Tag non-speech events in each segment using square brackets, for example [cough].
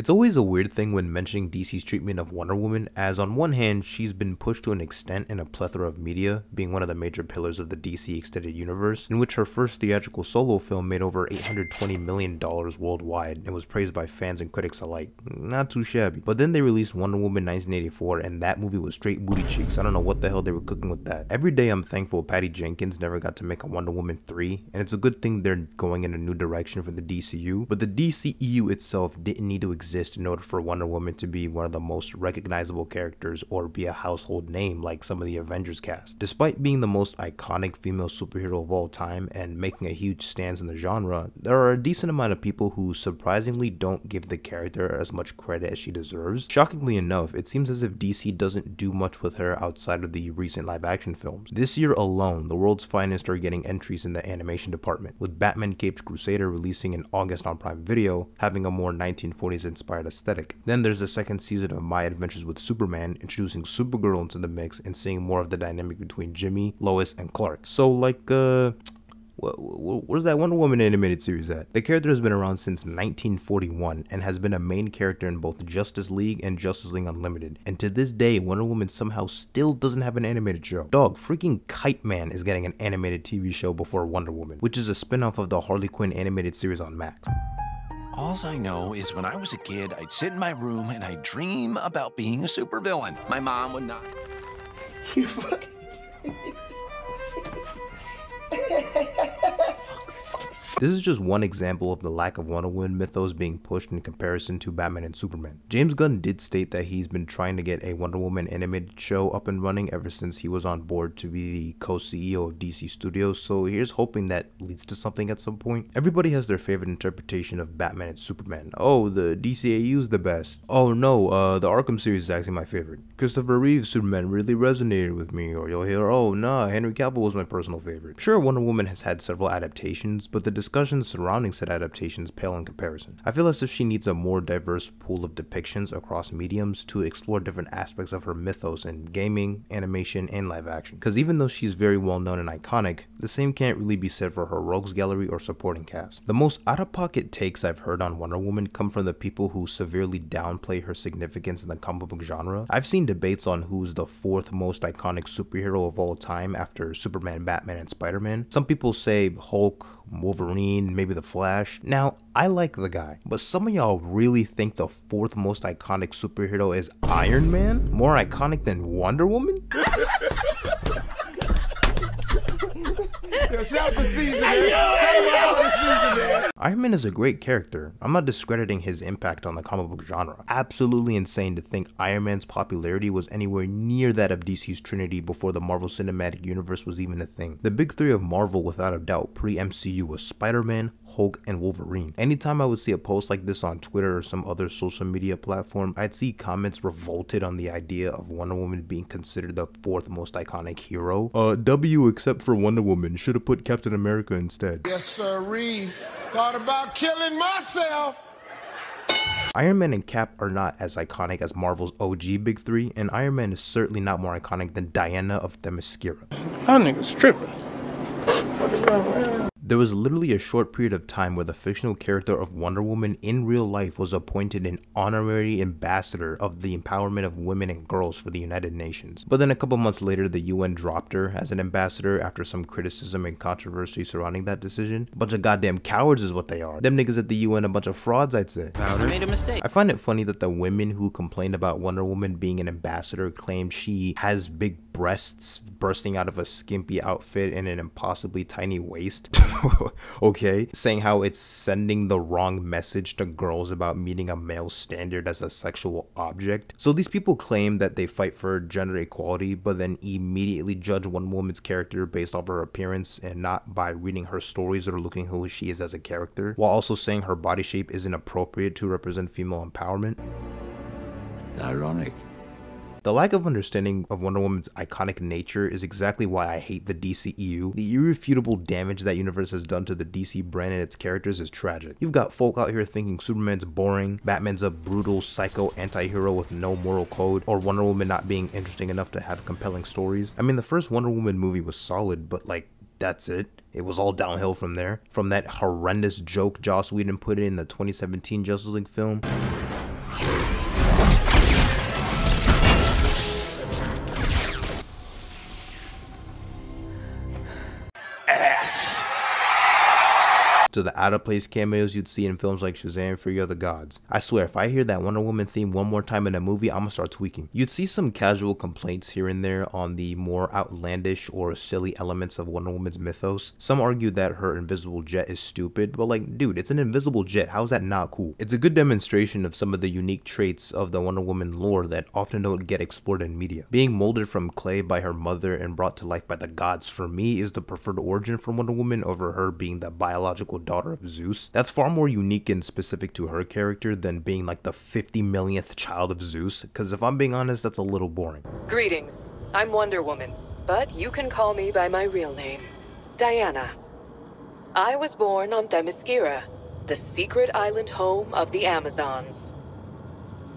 It's always a weird thing when mentioning DC's treatment of Wonder Woman, as on one hand, she's been pushed to an extent in a plethora of media, being one of the major pillars of the DC extended universe, in which her first theatrical solo film made over $820 million worldwide and was praised by fans and critics alike. Not too shabby. But then they released Wonder Woman 1984, and that movie was straight booty cheeks. I don't know what the hell they were cooking with that. Every day I'm thankful Patty Jenkins never got to make a Wonder Woman 3, and it's a good thing they're going in a new direction for the DCU, but the DCEU itself didn't need to exist exist in order for Wonder Woman to be one of the most recognizable characters or be a household name like some of the Avengers cast. Despite being the most iconic female superhero of all time and making a huge stance in the genre, there are a decent amount of people who surprisingly don't give the character as much credit as she deserves. Shockingly enough, it seems as if DC doesn't do much with her outside of the recent live action films. This year alone, the world's finest are getting entries in the animation department, with Batman Caped Crusader releasing in August on Prime Video, having a more 1940s inspired aesthetic. Then there's the second season of My Adventures with Superman, introducing Supergirl into the mix and seeing more of the dynamic between Jimmy, Lois, and Clark. So like uh where's that Wonder Woman animated series at? The character has been around since 1941 and has been a main character in both Justice League and Justice League Unlimited. And to this day, Wonder Woman somehow still doesn't have an animated show. Dog, freaking Kite Man is getting an animated TV show before Wonder Woman, which is a spin-off of the Harley Quinn animated series on Max. Alls I know is when I was a kid, I'd sit in my room and I'd dream about being a supervillain. My mom would not. [laughs] You fucking. [laughs] This is just one example of the lack of Wonder Woman mythos being pushed in comparison to Batman and Superman. James Gunn did state that he's been trying to get a Wonder Woman animated show up and running ever since he was on board to be the co-CEO of DC Studios, so here's hoping that leads to something at some point. Everybody has their favorite interpretation of Batman and Superman. Oh, the DCAU is the best. Oh no, uh, the Arkham series is actually my favorite. Christopher Reeve's Superman really resonated with me, or you'll hear, oh nah, Henry Cavill was my personal favorite. Sure, Wonder Woman has had several adaptations, but the discussions surrounding said adaptations pale in comparison. I feel as if she needs a more diverse pool of depictions across mediums to explore different aspects of her mythos in gaming, animation, and live action. Because even though she's very well known and iconic, the same can't really be said for her rogues gallery or supporting cast. The most out-of-pocket takes I've heard on Wonder Woman come from the people who severely downplay her significance in the comic book genre. I've seen debates on who's the fourth most iconic superhero of all time after Superman, Batman, and Spider-Man. Some people say Hulk, Wolverine, maybe The Flash. Now, I like the guy, but some of y'all really think the fourth most iconic superhero is Iron Man? More iconic than Wonder Woman? [laughs] Yo, shout the season, man. Tell the season, man. Iron Man is a great character. I'm not discrediting his impact on the comic book genre. Absolutely insane to think Iron Man's popularity was anywhere near that of DC's Trinity before the Marvel Cinematic Universe was even a thing. The big three of Marvel, without a doubt, pre-MCU was Spider-Man, Hulk, and Wolverine. Anytime I would see a post like this on Twitter or some other social media platform, I'd see comments revolted on the idea of Wonder Woman being considered the fourth most iconic hero. Uh, W except for Wonder Woman, should have put Captain America instead. Yes, sirree. Thought about killing myself. Iron Man and Cap are not as iconic as Marvel's OG Big Three, and Iron Man is certainly not more iconic than Diana of Themyscira. That nigga's tripping. There was literally a short period of time where the fictional character of Wonder Woman in real life was appointed an honorary ambassador of the empowerment of women and girls for the United Nations. But then a couple months later, the UN dropped her as an ambassador after some criticism and controversy surrounding that decision. A bunch of goddamn cowards is what they are. Them niggas at the UN a bunch of frauds, I'd say. I made a mistake. I find it funny that the women who complained about Wonder Woman being an ambassador claimed she has big breasts bursting out of a skimpy outfit and an impossibly tiny waist. [laughs] okay, saying how it's sending the wrong message to girls about meeting a male standard as a sexual object. So these people claim that they fight for gender equality, but then immediately judge one woman's character based off her appearance and not by reading her stories or looking who she is as a character, while also saying her body shape isn't appropriate to represent female empowerment. Ironic. The lack of understanding of Wonder Woman's iconic nature is exactly why I hate the DCEU. The irrefutable damage that universe has done to the DC brand and its characters is tragic. You've got folk out here thinking Superman's boring, Batman's a brutal psycho anti-hero with no moral code, or Wonder Woman not being interesting enough to have compelling stories. I mean, the first Wonder Woman movie was solid, but like, that's it. It was all downhill from there. From that horrendous joke Joss Whedon put in the 2017 Justice League film. To the out of place cameos you'd see in films like Shazam Fury of the Gods. I swear, if I hear that Wonder Woman theme one more time in a movie, I'm gonna start tweaking. You'd see some casual complaints here and there on the more outlandish or silly elements of Wonder Woman's mythos. Some argue that her invisible jet is stupid, but like, dude, it's an invisible jet. How is that not cool? It's a good demonstration of some of the unique traits of the Wonder Woman lore that often don't get explored in media. Being molded from clay by her mother and brought to life by the gods for me is the preferred origin for Wonder Woman over her being the biological daughter of Zeus. That's far more unique and specific to her character than being like the 50 millionth child of Zeus, because if I'm being honest, that's a little boring. Greetings. I'm Wonder Woman, but you can call me by my real name, Diana. I was born on Themyscira, the secret island home of the Amazons.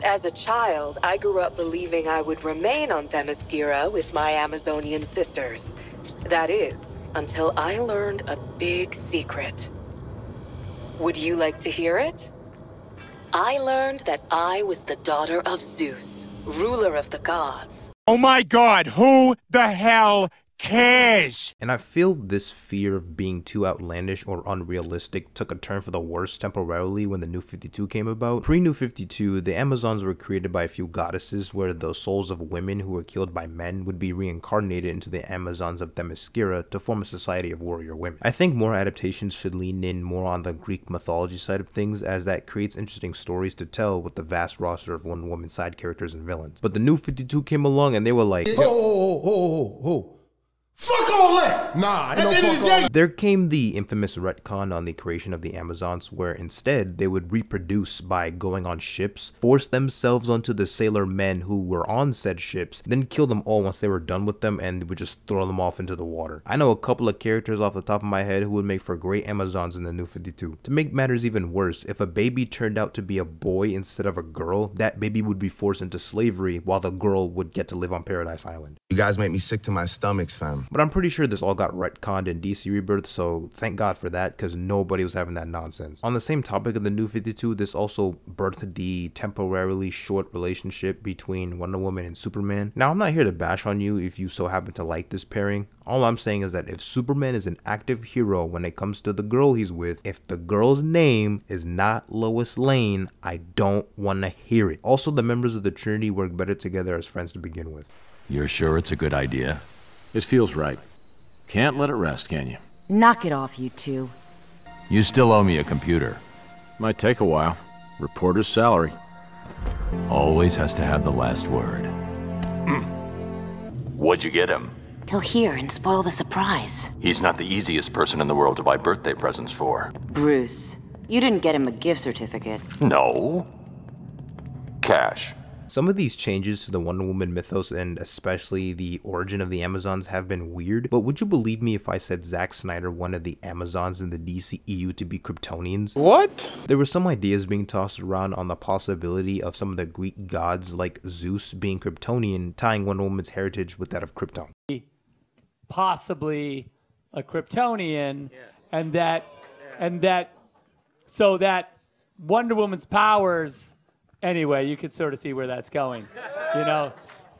As a child, I grew up believing I would remain on Themyscira with my Amazonian sisters. That is, until I learned a big secret. Would you like to hear it? I learned that I was the daughter of Zeus, ruler of the gods. Oh my god, who the hell cares? And I feel this fear of being too outlandish or unrealistic took a turn for the worse temporarily when the New 52 came about. Pre New 52, the Amazons were created by a few goddesses where the souls of women who were killed by men would be reincarnated into the Amazons of Themyscira to form a society of warrior women. I think more adaptations should lean in more on the Greek mythology side of things as that creates interesting stories to tell with the vast roster of Wonder Woman side characters and villains. But the New 52 came along and they were like, Oh, oh, oh, oh, oh. Fuck all that! Nah, ain't At no the end of the day- There came the infamous retcon on the creation of the Amazons, where instead they would reproduce by going on ships, force themselves onto the sailor men who were on said ships, then kill them all once they were done with them and would just throw them off into the water. I know a couple of characters off the top of my head who would make for great Amazons in the New 52. To make matters even worse, if a baby turned out to be a boy instead of a girl, that baby would be forced into slavery while the girl would get to live on Paradise Island. You guys make me sick to my stomachs, fam. But I'm pretty sure this all got retconned in DC Rebirth, so thank God for that, because nobody was having that nonsense. On the same topic of the New 52, this also birthed the temporarily short relationship between Wonder Woman and Superman. Now, I'm not here to bash on you if you so happen to like this pairing. All I'm saying is that if Superman is an active hero when it comes to the girl he's with, if the girl's name is not Lois Lane, I don't want to hear it. Also, the members of the Trinity work better together as friends to begin with. You're sure it's a good idea? It feels right. Can't let it rest, can you? Knock it off, you two. You still owe me a computer. Might take a while. Reporter's salary. Always has to have the last word. [clears throat] What'd you get him? He'll hear and spoil the surprise. He's not the easiest person in the world to buy birthday presents for. Bruce, you didn't get him a gift certificate. No. Cash. Some of these changes to the Wonder Woman mythos and especially the origin of the Amazons have been weird, but would you believe me if I said Zack Snyder wanted the Amazons in the DCEU to be Kryptonians? What? There were some ideas being tossed around on the possibility of some of the Greek gods like Zeus being Kryptonian, tying Wonder Woman's heritage with that of Krypton. possibly a Kryptonian, and that, and that, so that Wonder Woman's powers. Anyway, you could sort of see where that's going, you know,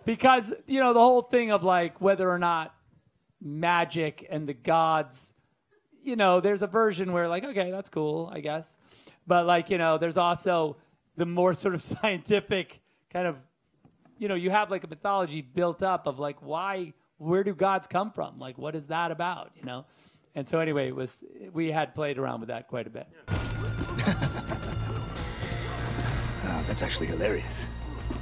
because you know the whole thing of like whether or not magic and the gods, you know, there's a version where like okay, that's cool, I guess, but like you know, there's also the more sort of [laughs] scientific kind of you know, you have like a mythology built up of like why, where do gods come from? Like, what is that about? You know, and so anyway, it was we had played around with that quite a bit. [laughs] that's actually hilarious.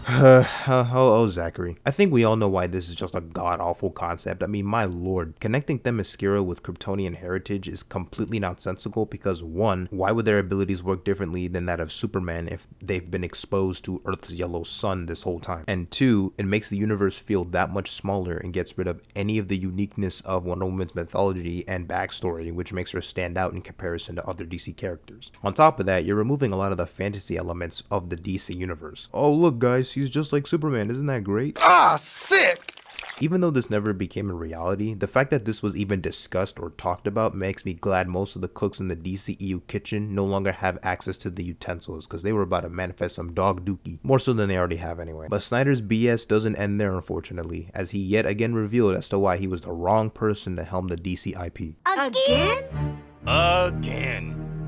[sighs] oh, oh, Zachary. I think we all know why this is just a god awful concept. I mean, my lord, connecting Themyscira with Kryptonian heritage is completely nonsensical because, one, why would their abilities work differently than that of Superman if they've been exposed to Earth's yellow sun this whole time? And two, it makes the universe feel that much smaller and gets rid of any of the uniqueness of Wonder Woman's mythology and backstory, which makes her stand out in comparison to other DC characters. On top of that, you're removing a lot of the fantasy elements of the DC universe. Oh, look, guys, he's just like Superman. Isn't that great? Ah, sick! Even though this never became a reality, the fact that this was even discussed or talked about makes me glad most of the cooks in the DCEU kitchen no longer have access to the utensils because they were about to manifest some dog dookie, more so than they already have anyway. But Snyder's BS doesn't end there unfortunately, as he yet again revealed as to why he was the wrong person to helm the DC IP. Again? Again.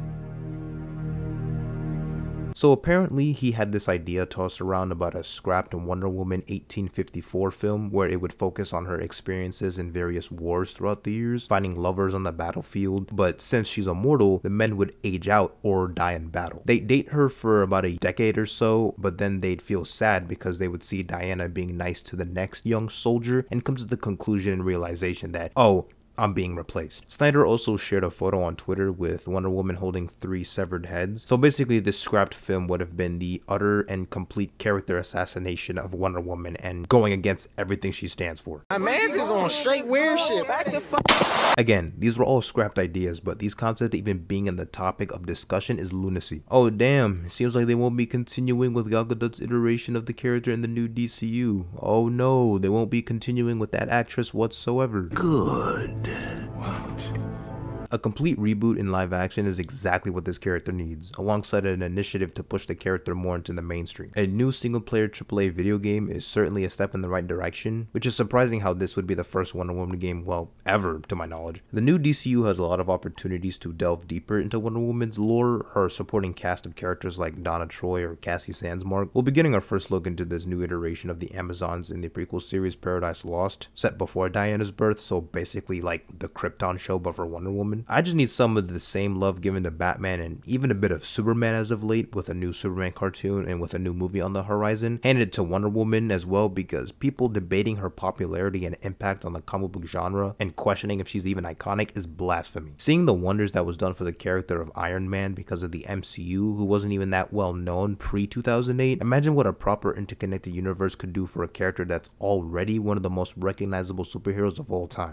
So apparently he had this idea tossed around about a scrapped Wonder Woman 1854 film where it would focus on her experiences in various wars throughout the years, finding lovers on the battlefield, but since she's immortal, the men would age out or die in battle. They date her for about a decade or so, but then they'd feel sad because they would see Diana being nice to the next young soldier and come to the conclusion and realization that, oh, I'm being replaced. Snyder also shared a photo on Twitter with Wonder Woman holding three severed heads. So basically, this scrapped film would have been the utter and complete character assassination of Wonder Woman and going against everything she stands for. My man's is on straight weird shit. Back the fuck. Again, these were all scrapped ideas, but these concepts even being in the topic of discussion is lunacy. Oh damn, it seems like they won't be continuing with Gal Gadot's iteration of the character in the new DCU. Oh no, they won't be continuing with that actress whatsoever. Good dead. A complete reboot in live action is exactly what this character needs, alongside an initiative to push the character more into the mainstream. A new single player AAA video game is certainly a step in the right direction, which is surprising how this would be the first Wonder Woman game, well, ever to my knowledge. The new DCU has a lot of opportunities to delve deeper into Wonder Woman's lore. Her supporting cast of characters like Donna Troy or Cassie Sandsmark will be getting our first look into this new iteration of the Amazons in the prequel series Paradise Lost, set before Diana's birth, so basically like the Krypton show but for Wonder Woman. I just need some of the same love given to Batman and even a bit of Superman as of late with a new Superman cartoon and with a new movie on the horizon. Handed to Wonder Woman as well because people debating her popularity and impact on the comic book genre and questioning if she's even iconic is blasphemy. Seeing the wonders that was done for the character of Iron Man because of the MCU who wasn't even that well known pre 2008, imagine what a proper interconnected universe could do for a character that's already one of the most recognizable superheroes of all time.